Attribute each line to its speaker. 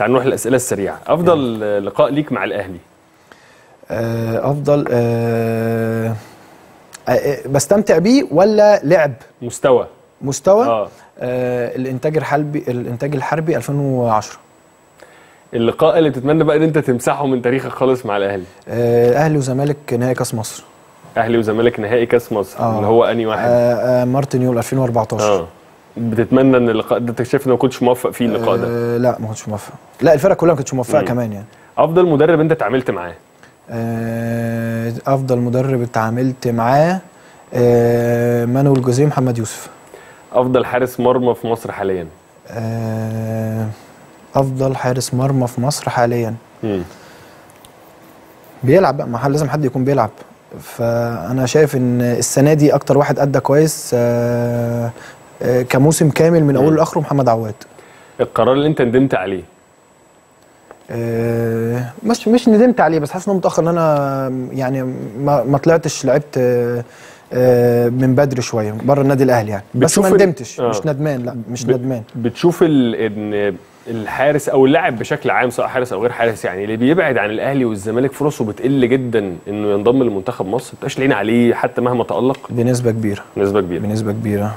Speaker 1: تعال نروح للأسئلة السريعة. أفضل لقاء ليك مع الأهلي.
Speaker 2: آه، أفضل آه، آه، بستمتع بيه ولا لعب؟
Speaker 1: مستوى.
Speaker 2: مستوى؟
Speaker 1: آه.
Speaker 2: آه الإنتاج الحربي الإنتاج الحربي 2010
Speaker 1: اللقاء اللي تتمنى بقى إن أنت تمسحه من تاريخك خالص مع الأهلي.
Speaker 2: آه أهلي وزمالك نهائي كأس مصر.
Speaker 1: أهلي وزمالك نهائي كأس مصر
Speaker 2: آه.
Speaker 1: اللي هو أنهي واحد؟
Speaker 2: آه آه مارتن يول 2014
Speaker 1: آه. بتتمنى إن اللقاء ده انت شايف ان ما كنتش موفق فيه اللقاء ده؟
Speaker 2: آه لا ما كنتش موفق. لا الفرقة كلها ما كانتش
Speaker 1: موفقة.
Speaker 2: كمان يعني.
Speaker 1: أفضل مدرب أنت اتعاملت معاه؟
Speaker 2: آه أفضل مدرب اتعاملت معاه آه مانويل جوزيه محمد يوسف.
Speaker 1: أفضل حارس مرمى في مصر حاليا؟
Speaker 2: آه أفضل حارس مرمى في مصر حاليا.
Speaker 1: مم.
Speaker 2: بيلعب بقى ما لازم حد يكون بيلعب. فأنا شايف إن السنة دي أكتر واحد أدى كويس آه كموسم كامل من أوله لآخره محمد عواد.
Speaker 1: القرار اللي أنت ندمت عليه؟
Speaker 2: آه، مش مش ندمت عليه بس حاسس ان هو متأخر إن أنا يعني ما, ما طلعتش لعبت آه، آه، من بدري شوية بره النادي الأهلي يعني. بس ما ندمتش
Speaker 1: آه.
Speaker 2: مش ندمان لا مش ندمان.
Speaker 1: بتشوف. إن الحارس أو اللاعب بشكل عام سواء حارس أو غير حارس يعني اللي بيبعد عن الأهلي والزمالك فرصه بتقل جدا إنه ينضم لمنتخب مصر ما بتبقاش عليه حتى مهما تألق.
Speaker 2: بنسبة كبيرة.
Speaker 1: نسبه كبيرة.
Speaker 2: بنسبة كبيرة.